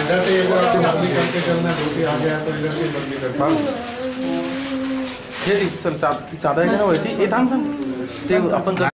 इधर से ये से बदली करके चलना ड्यूटी आ गया तो इधर से बदली करके। ये ये ती, चल चा चादर आहे ना वरती ये थांब थांब ते आपण